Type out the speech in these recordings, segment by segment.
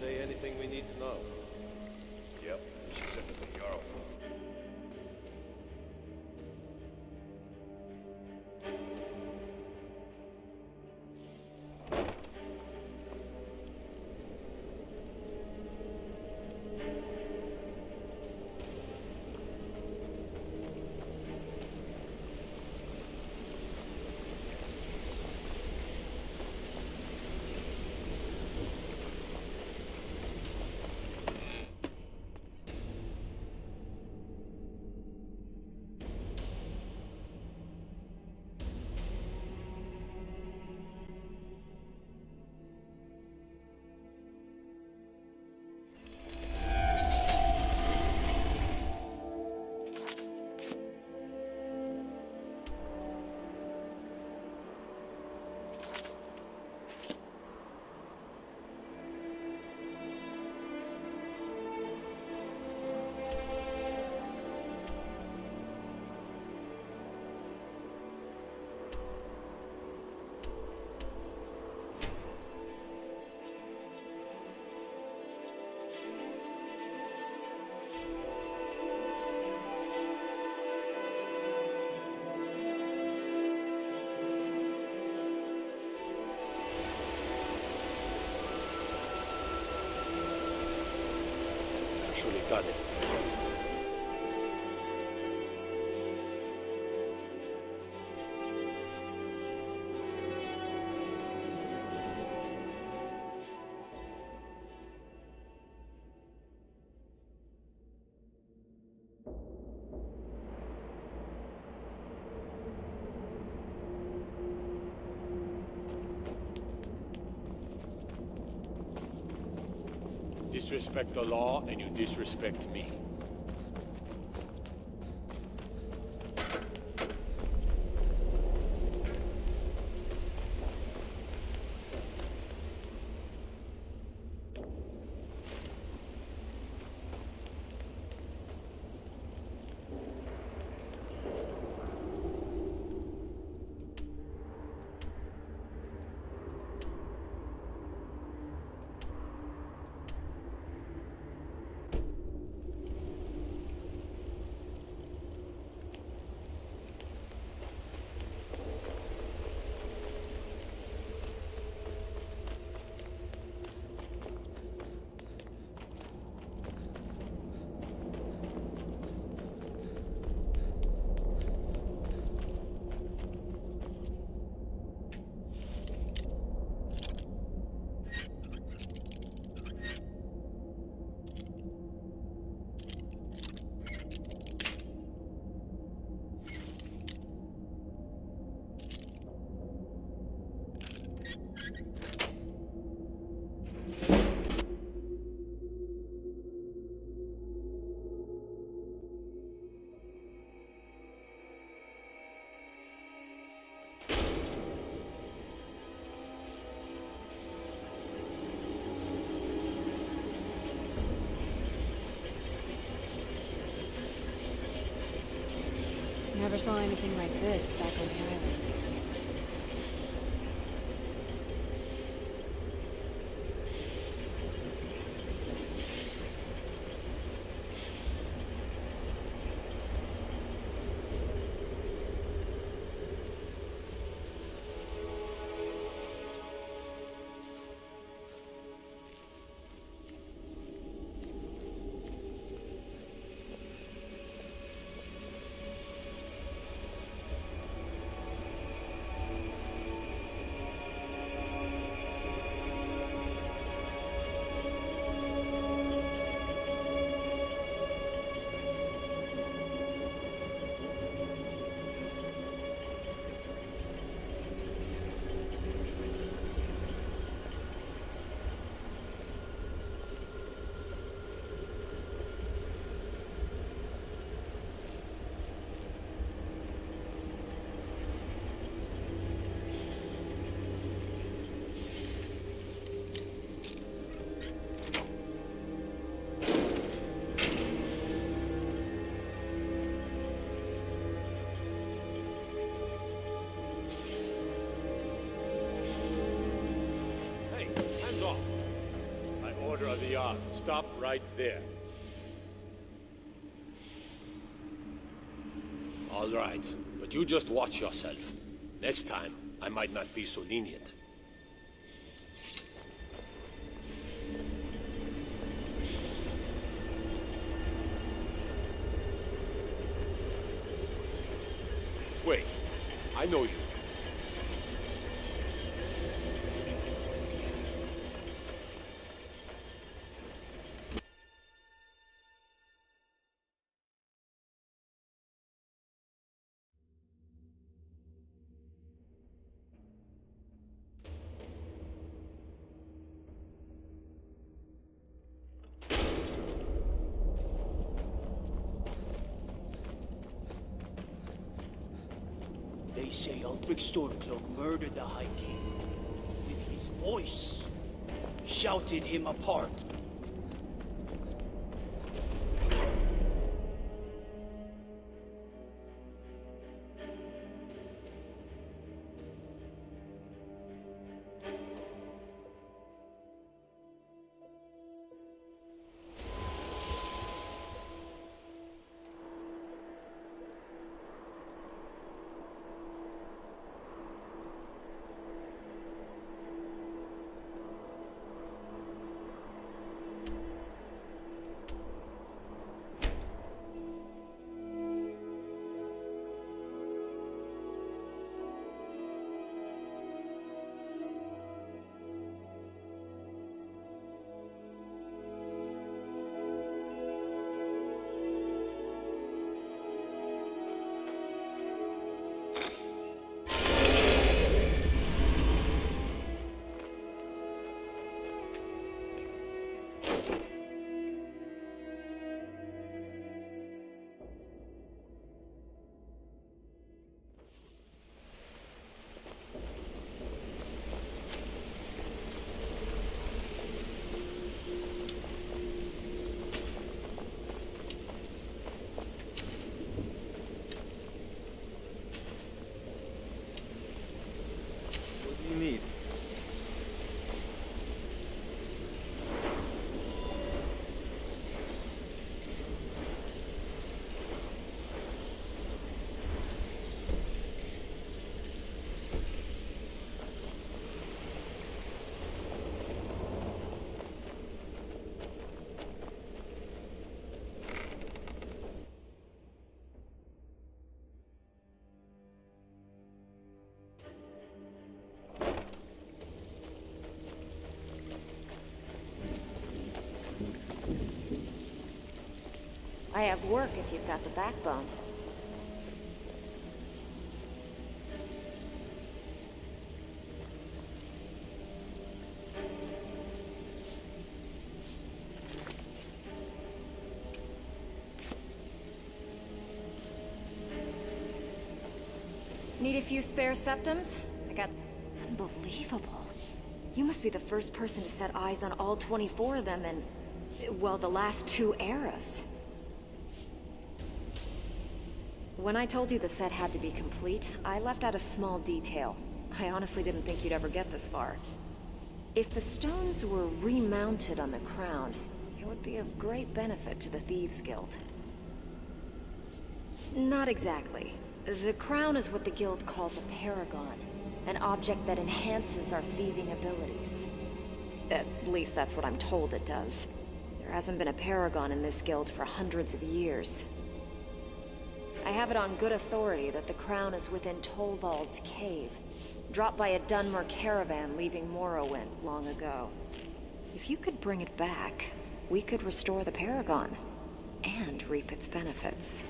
say anything we need to know? Yep, she sent it to Jarl. Got it. Disrespect the law, and you disrespect me. Saw anything like this back on of the. Stop right there. All right, but you just watch yourself. Next time, I might not be so lenient. They say Ulfric Stormcloak murdered the High King. With his voice, shouted him apart. I have work if you've got the backbone. Need a few spare septims? I got... Unbelievable. You must be the first person to set eyes on all 24 of them and... well, the last two eras. When I told you the set had to be complete, I left out a small detail. I honestly didn't think you'd ever get this far. If the stones were remounted on the crown, it would be of great benefit to the Thieves Guild. Not exactly. The crown is what the Guild calls a paragon, an object that enhances our thieving abilities. At least that's what I'm told it does. There hasn't been a paragon in this guild for hundreds of years. I have it on good authority that the crown is within Tolvald's cave, dropped by a Dunmer caravan leaving Morrowind long ago. If you could bring it back, we could restore the Paragon, and reap its benefits.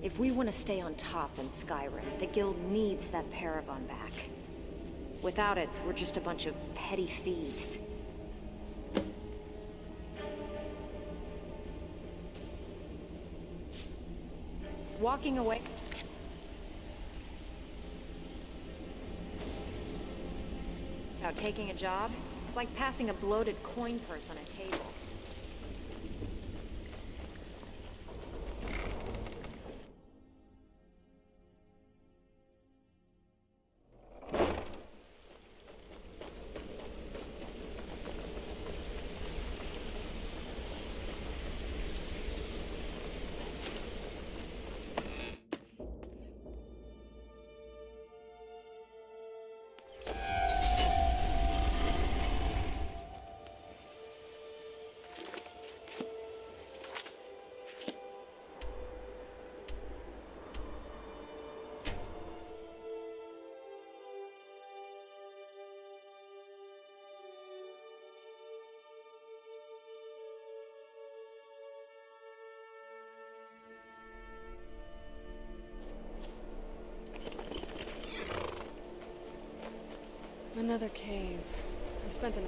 If we want to stay on top in Skyrim, the guild needs that Paragon back. Without it, we're just a bunch of petty thieves. Walking away... Now taking a job? It's like passing a bloated coin purse on a table. Another cave. I've spent an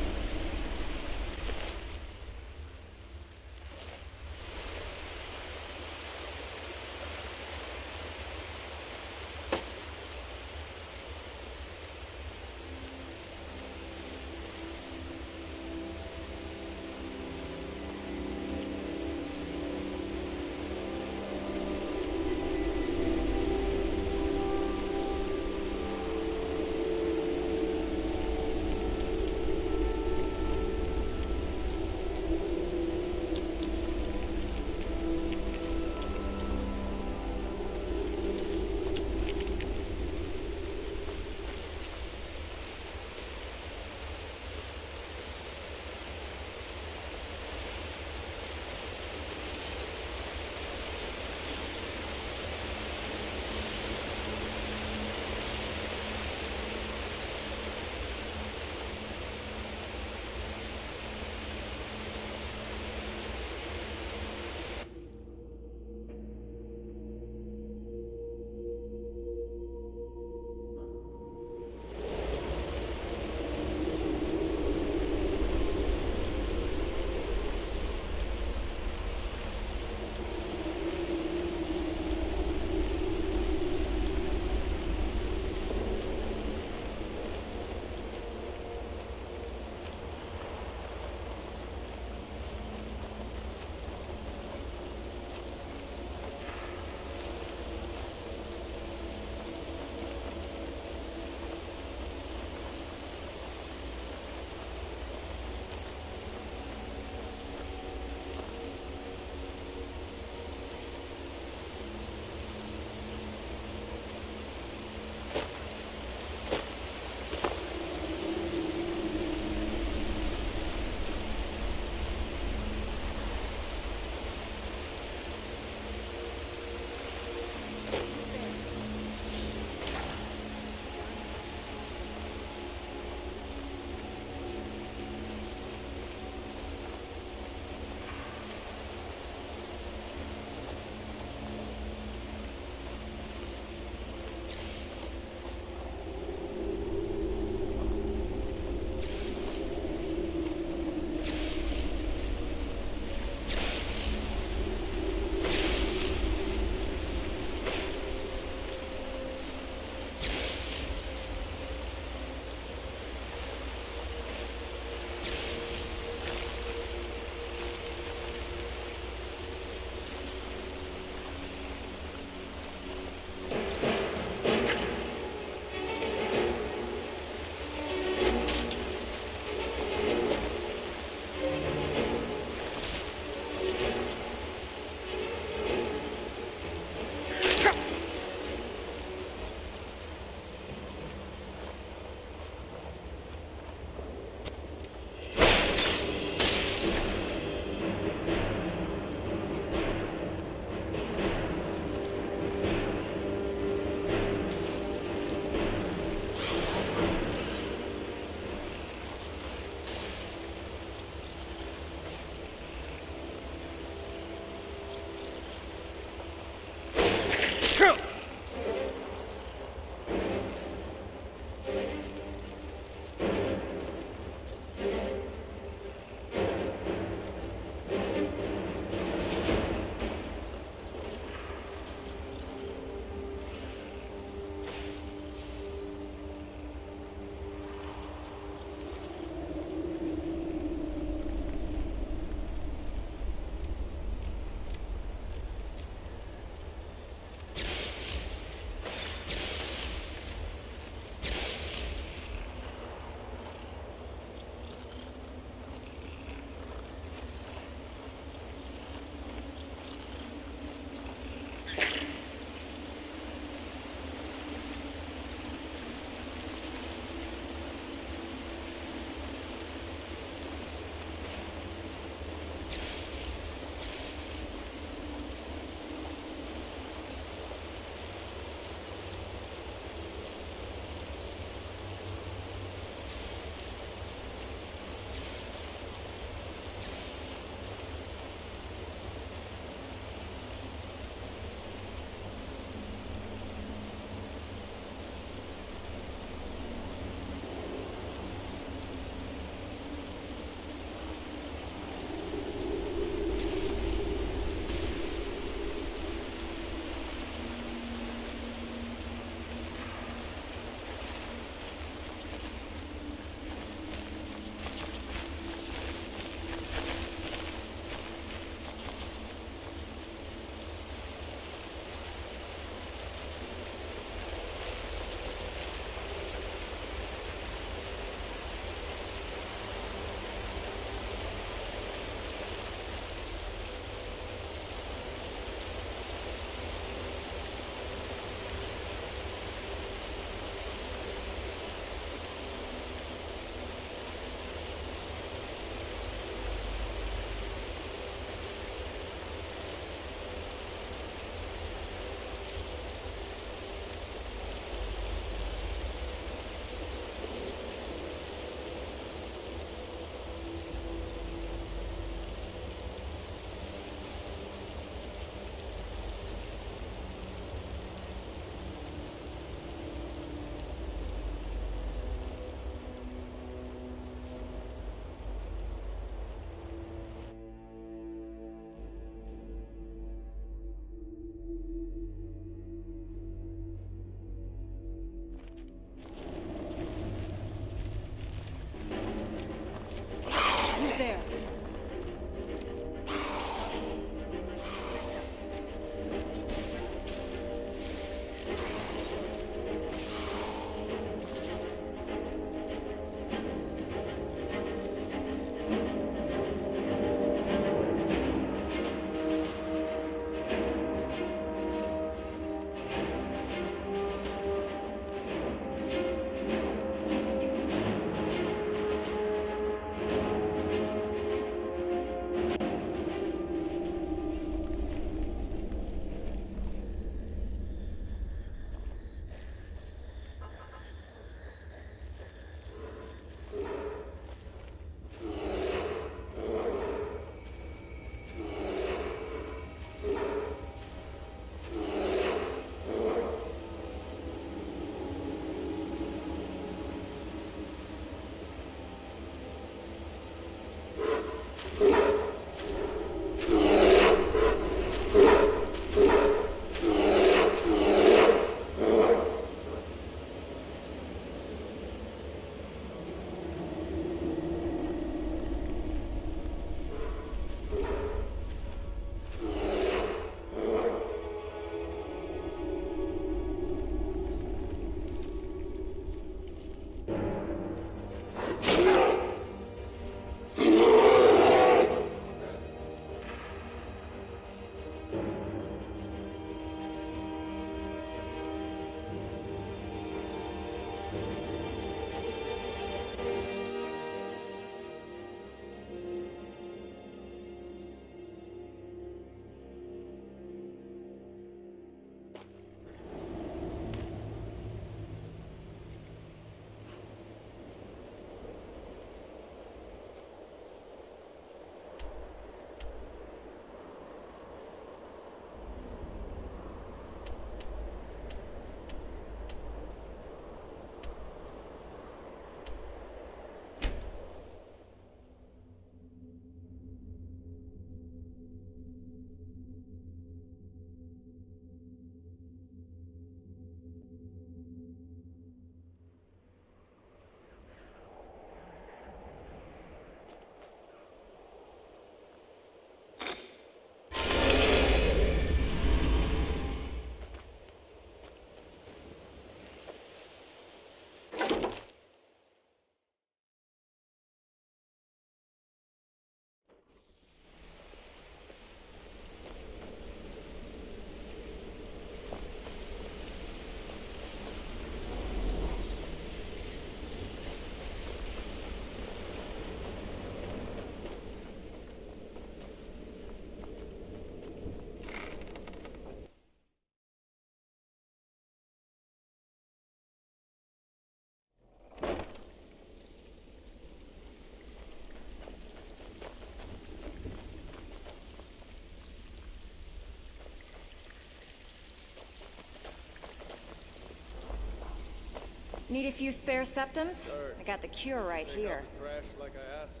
Need a few spare septims? I got the cure right here. Trash like I asked.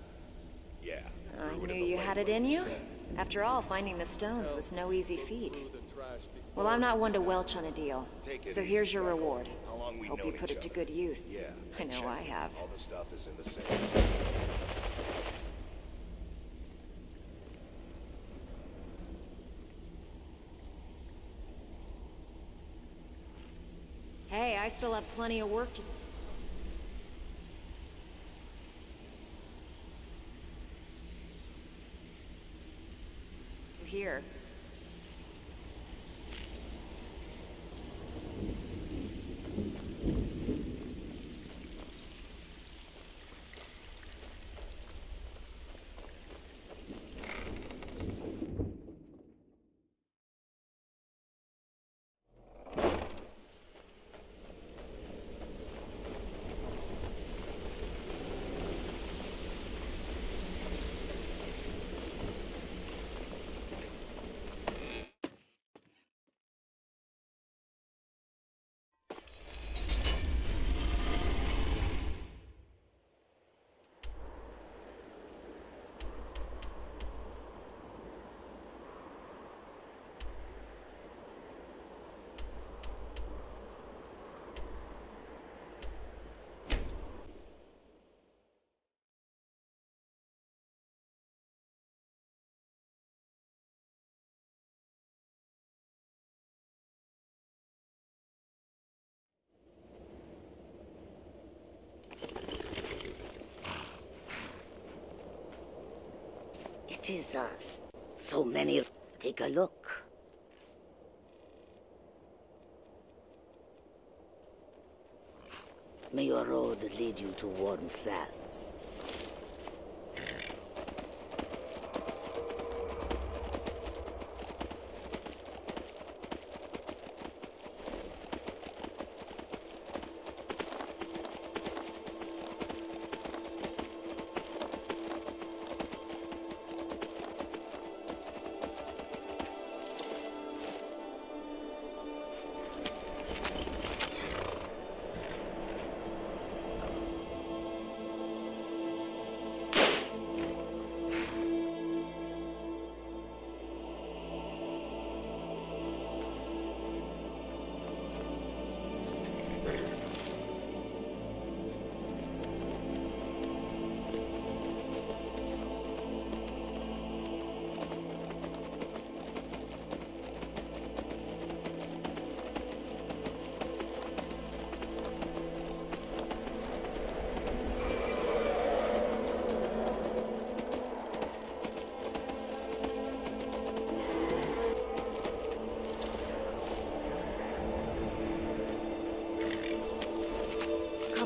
Yeah. I knew you had it in you. After all, finding the stones was no easy feat. Through the trash before. Well, I'm not one to welch on a deal. So here's your reward. How Hope you put it to good use. Yeah. I know I have. All the stuff is in the safe. Hey, I still have plenty of work to... do. Here. It is us. So many. Take a look. May your road lead you to warm sands.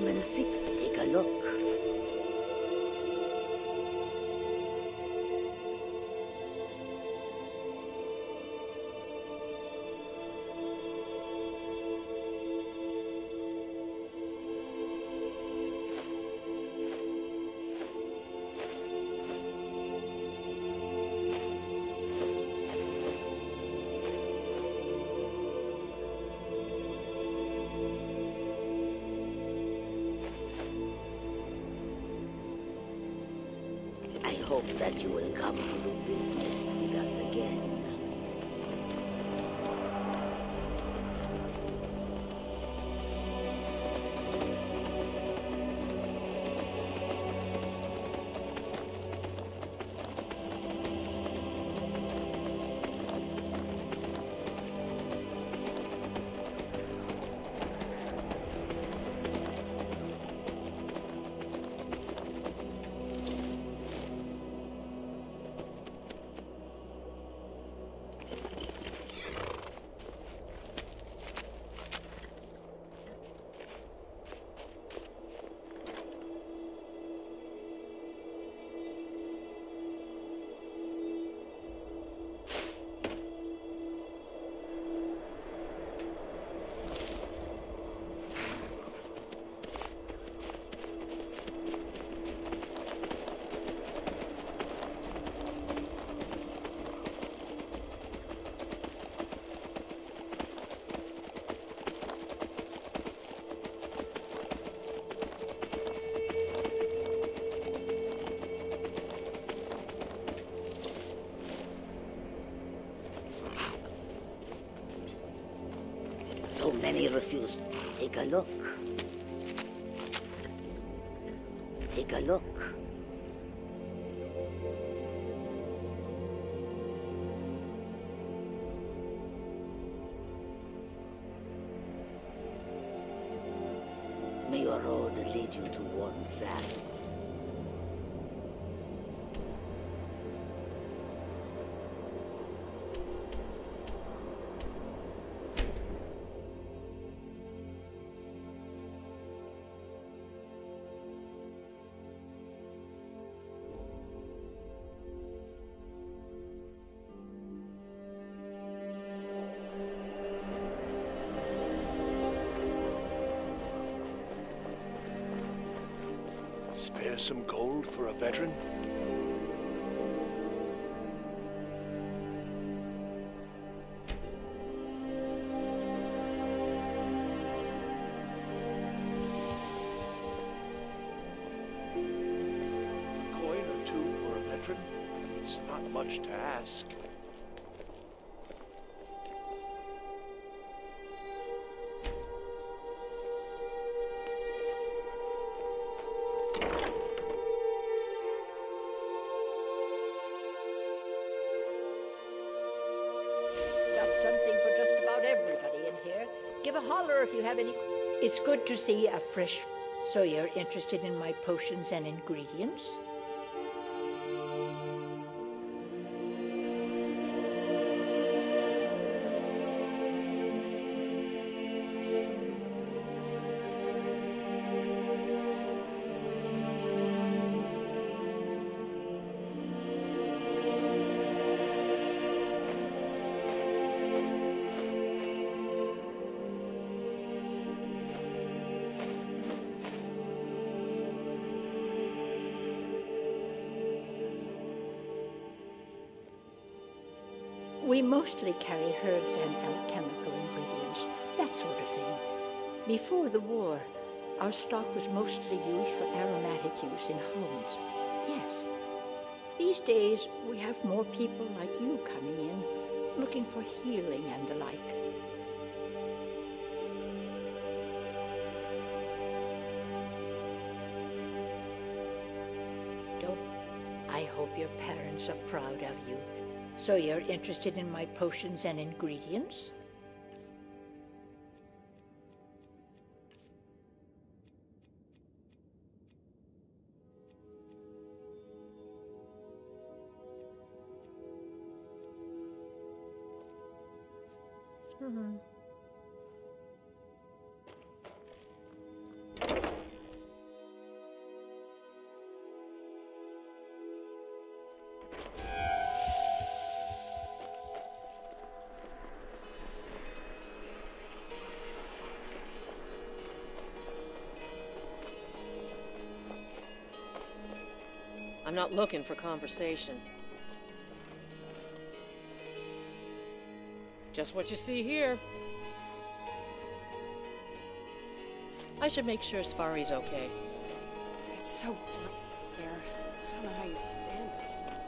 Come and see. Take a look. So many refused. Take a look. Take a look. Some gold for a veteran? You have any. It's good to see a fresh. So you're interested in my potions and ingredients? We mostly carry herbs and alchemical ingredients, that sort of thing. Before the war, our stock was mostly used for aromatic use in homes. Yes. These days, we have more people like you coming in, looking for healing and the like. So you're interested in my potions and ingredients? Looking for conversation. Just what you see here. I should make sure Sfari's okay. It's so bright here. I don't know how you stand it.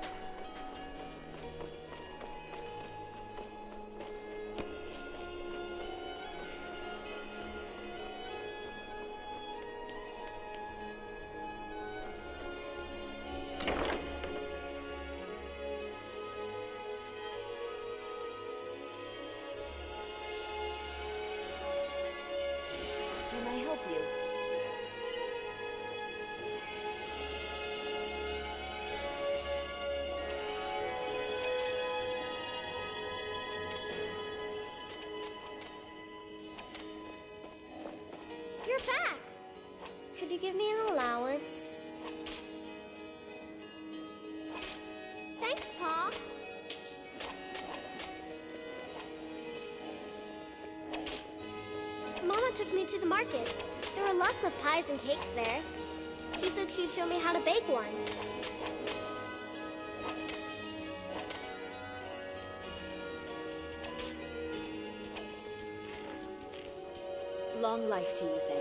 To the market. There were lots of pies and cakes there. She said she'd show me how to bake one. Long life to you, Thane.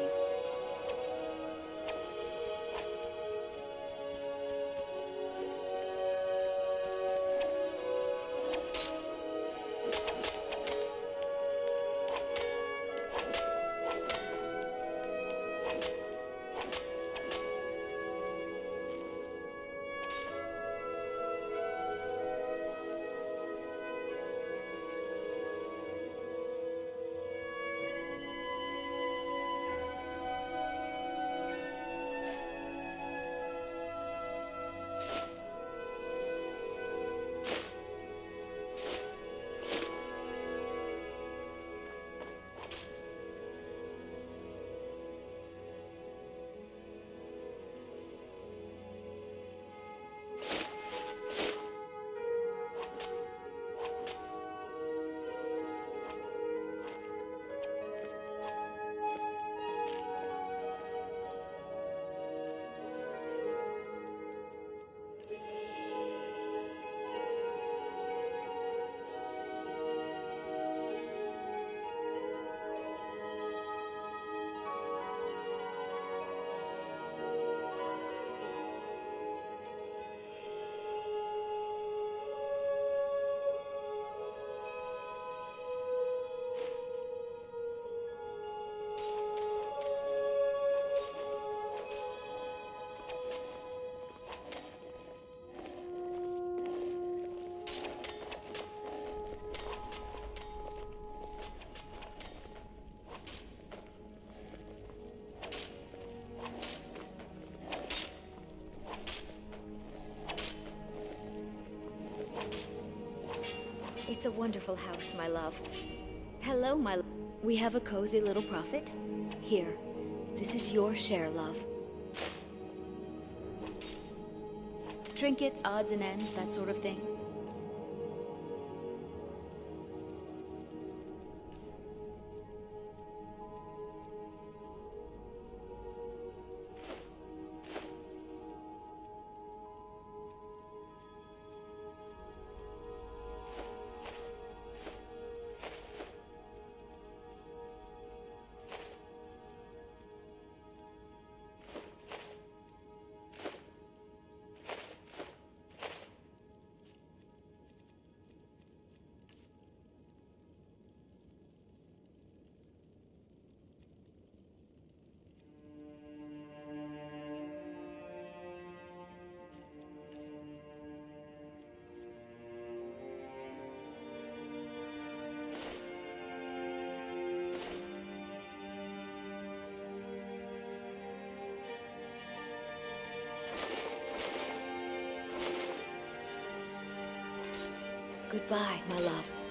It's a wonderful house, my love. Hello, my lo- We have a cozy little profit. Here, this is your share, love. Trinkets, odds and ends, that sort of thing. Goodbye, my love.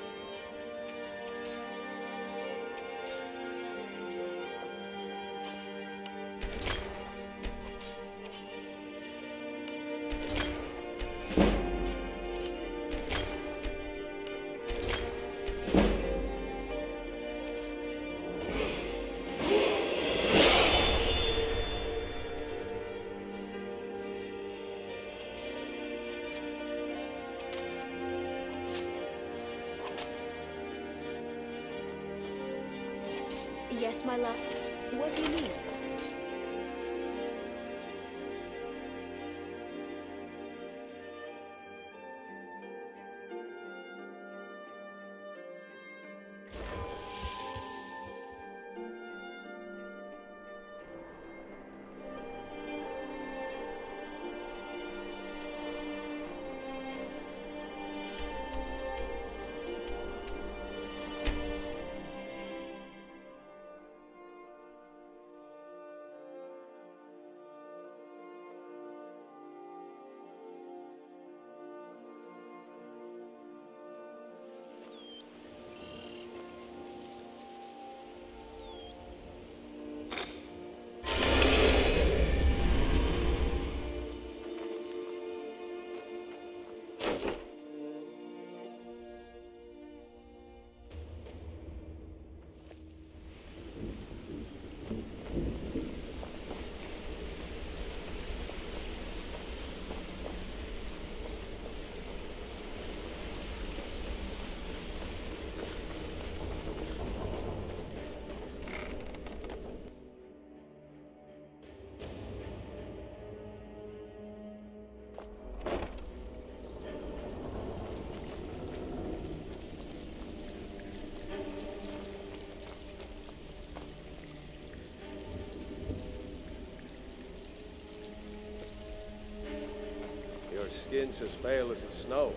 Skin's as pale as the snow.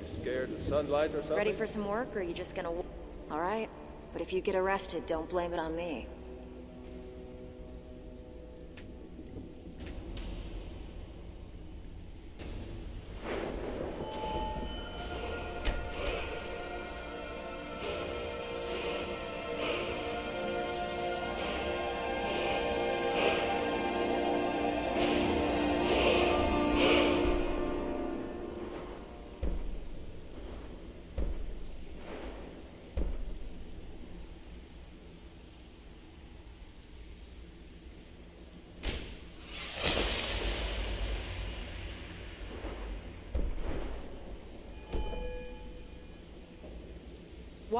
You scared of sunlight or something? Ready for some work, or are you just gonna... All right. But if you get arrested, don't blame it on me.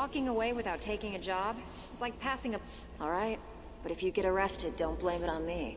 Walking away without taking a job? It's like passing a... All right. But if you get arrested, don't blame it on me.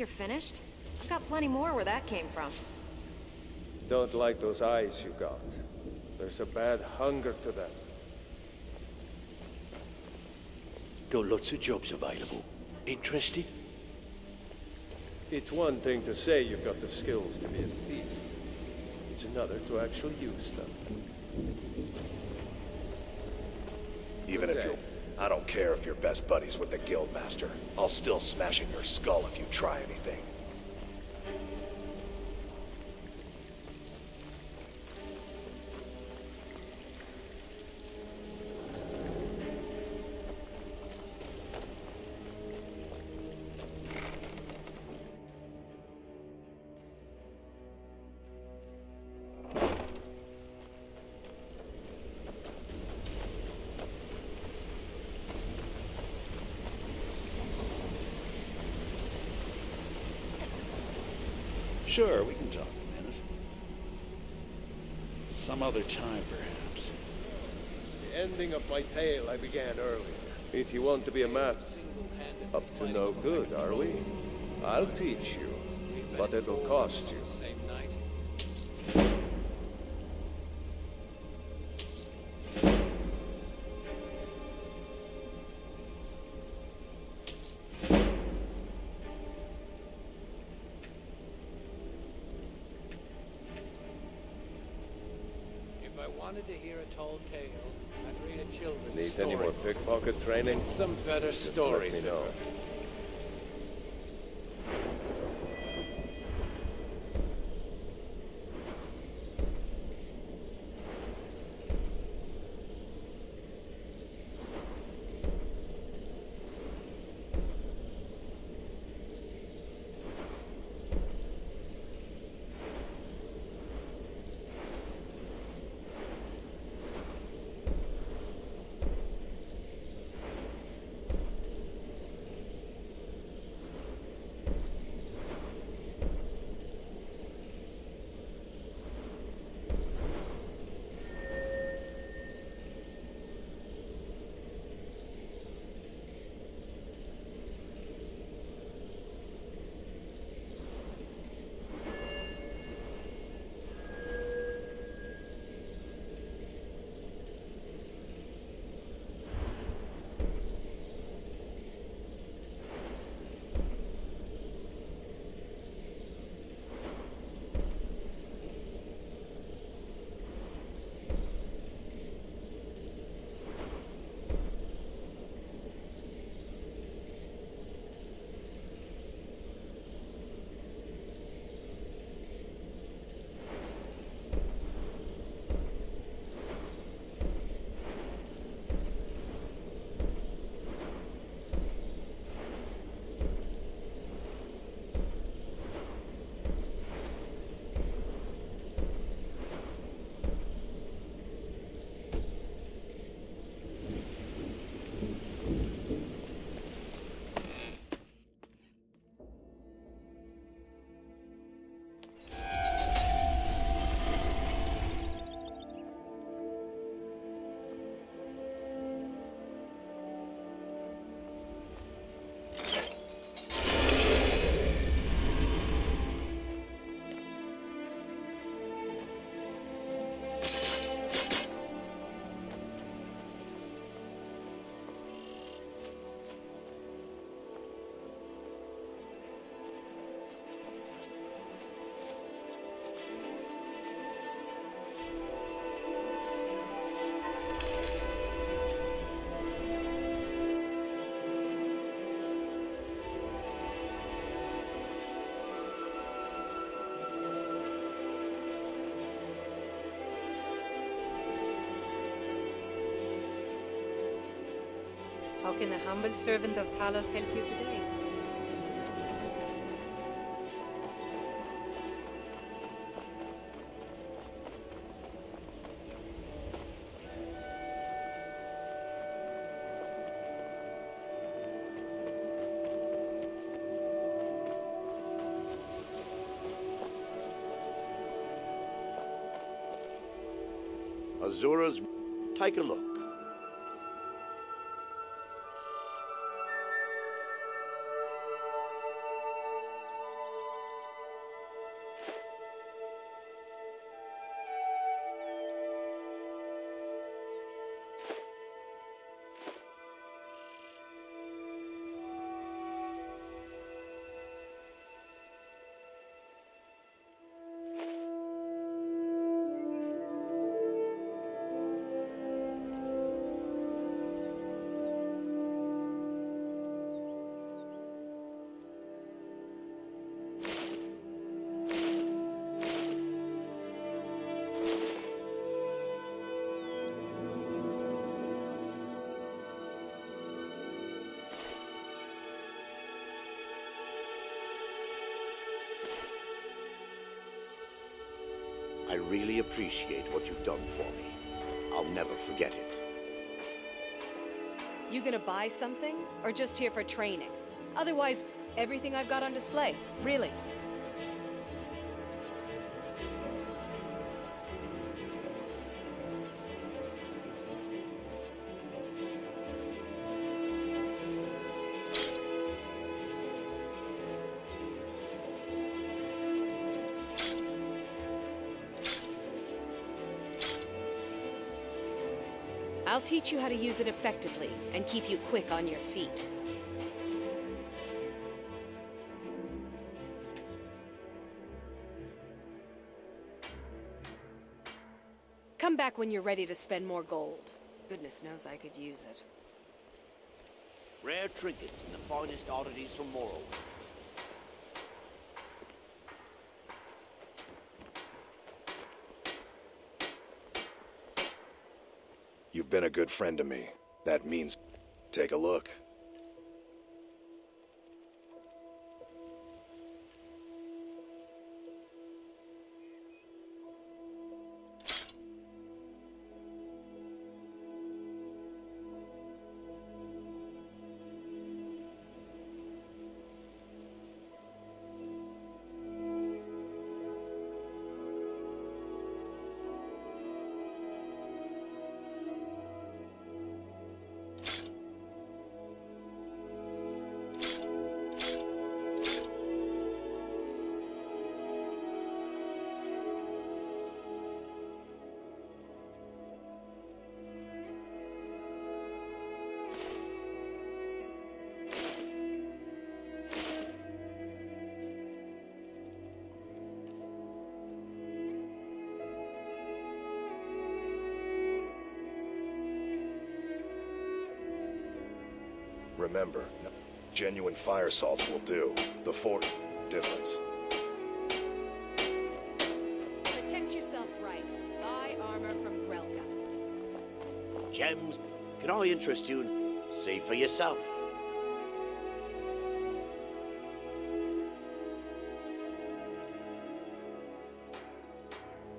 You're finished? I've got plenty more where that came from. Don't like those eyes you got. There's a bad hunger to them. Got lots of jobs available. Interested? It's one thing to say you've got the skills to be a thief. It's another to actually use them. Care if you're best buddies with the Guildmaster. I'll still smash in your skull if you try anything. Sure, we can talk a minute. Some other time, perhaps. The ending of my tale I began earlier. If you want to be a man, up to no good, are we? I'll teach you, but it'll cost you. Some better stories. Let know. How can a humble servant of Talos help you today? Azura's... Take a look. Buy something? Or just here for training? Otherwise, everything I've got on display. Really. I'll teach you how to use it effectively and keep you quick on your feet. Come back when you're ready to spend more gold. Goodness knows I could use it. Rare trinkets and the finest oddities from Morrowind. You've been a good friend to me. That means... Take a look. Genuine fire salts will do. The fort difference. Protect yourself right. Buy armor from Grelka. Gems, can I interest you in... See for yourself.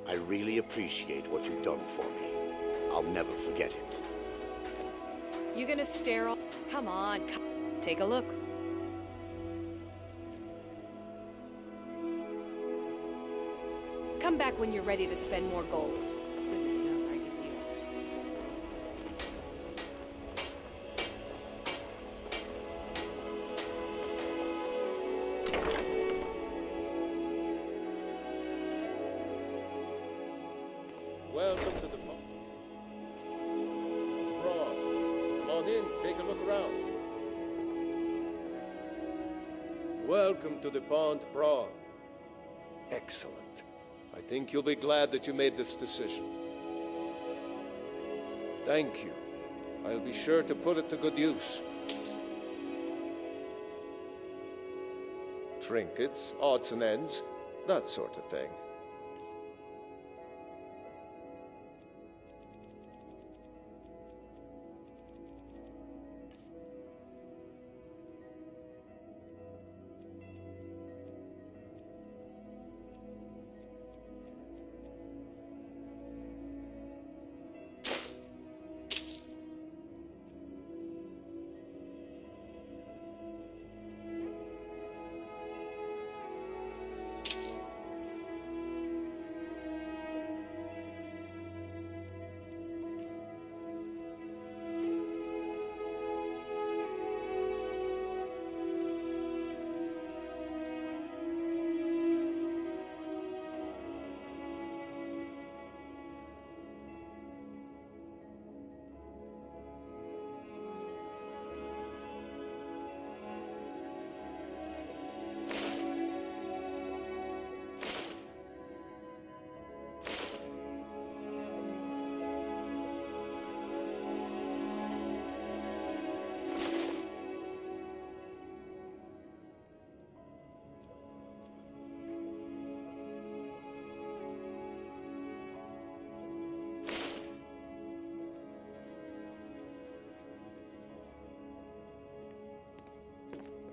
I really appreciate what you've done for me. I'll never forget it. You gonna stare all... Come on, come... take a look. Come back when you're ready to spend more gold. You'll be glad that you made this decision. Thank you. I'll be sure to put it to good use. Trinkets, odds and ends, that sort of thing.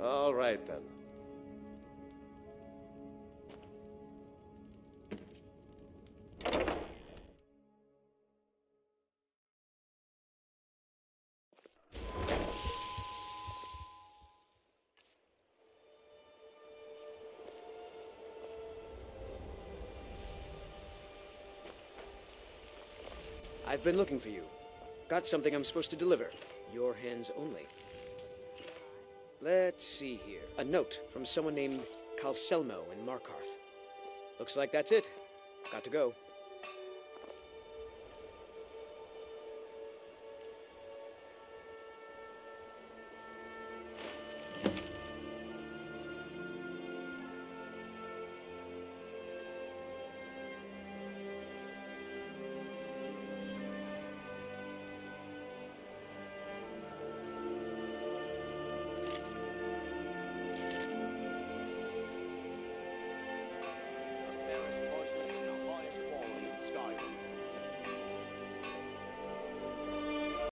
All right, then. I've been looking for you. Got something I'm supposed to deliver. Your hands only. Let's see here. A note from someone named Calcelmo in Markarth. Looks like that's it. Got to go.